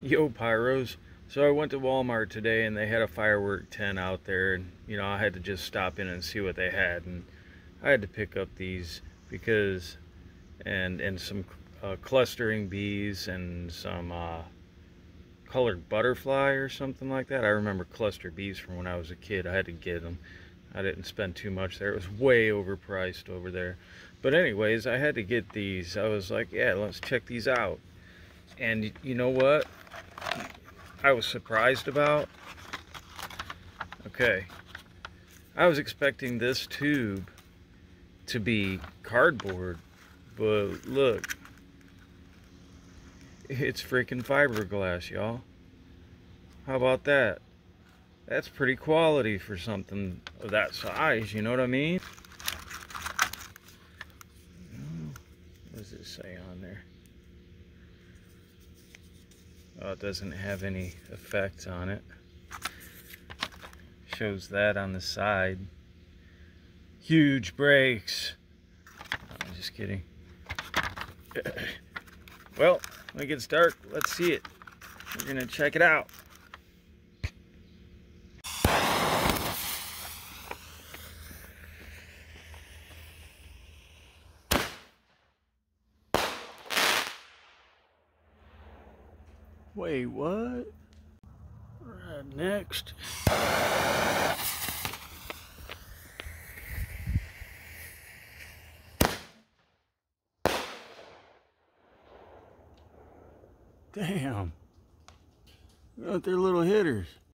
Yo Pyros. So I went to Walmart today and they had a firework tent out there and you know I had to just stop in and see what they had and I had to pick up these because and and some uh, clustering bees and some uh, colored butterfly or something like that. I remember cluster bees from when I was a kid. I had to get them. I didn't spend too much there. It was way overpriced over there. But anyways, I had to get these. I was like, yeah, let's check these out. And you know what? I was surprised about. Okay. I was expecting this tube to be cardboard, but look. It's freaking fiberglass, y'all. How about that? That's pretty quality for something of that size, you know what I mean? What does it say on there? Oh, it doesn't have any effect on it. Shows that on the side. Huge breaks. I'm just kidding. Well, when it gets dark, let's see it. We're gonna check it out. Wait, what? Right next. Damn. At their little hitters.